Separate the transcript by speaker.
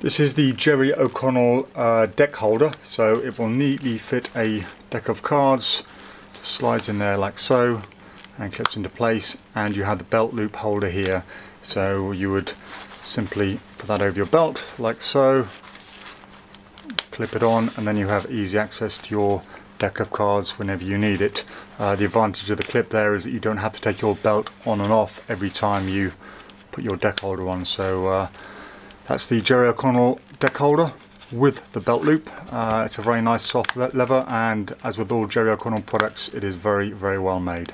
Speaker 1: This is the Jerry O'Connell uh, deck holder, so it will neatly fit a deck of cards, slides in there like so, and clips into place, and you have the belt loop holder here, so you would simply put that over your belt like so, clip it on, and then you have easy access to your deck of cards whenever you need it. Uh, the advantage of the clip there is that you don't have to take your belt on and off every time you put your deck holder on, so uh, that's the Jerry O'Connell deck holder with the belt loop. Uh, it's a very nice soft leather and as with all Jerry O'Connell products it is very very well made.